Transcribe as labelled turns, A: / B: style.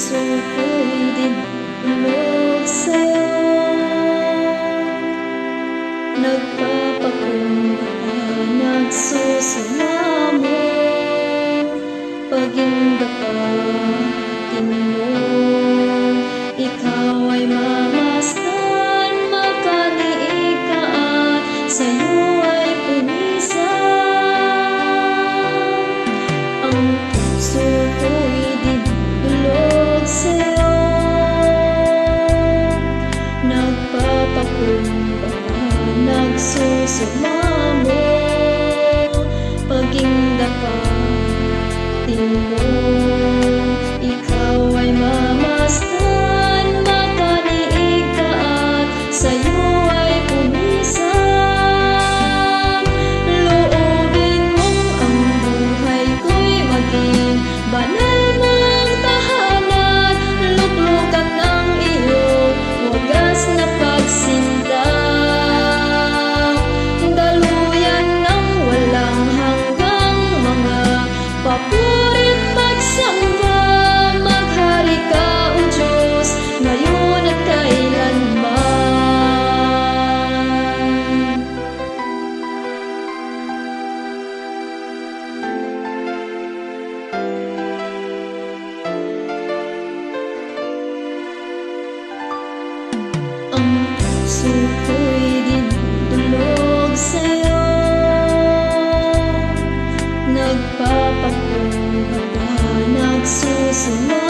A: Ang puso ko'y dinulog sa'yo Nagpapakumbaba, nagsusumamo Pag-inda pa, mo Ikaw ay mamasdan, makaliig ka at sa'yo ay pumisan Ang puso sa'yo. Nagpapakumbaba, nagsusumamo Nagpapakumbaba, nagsusumama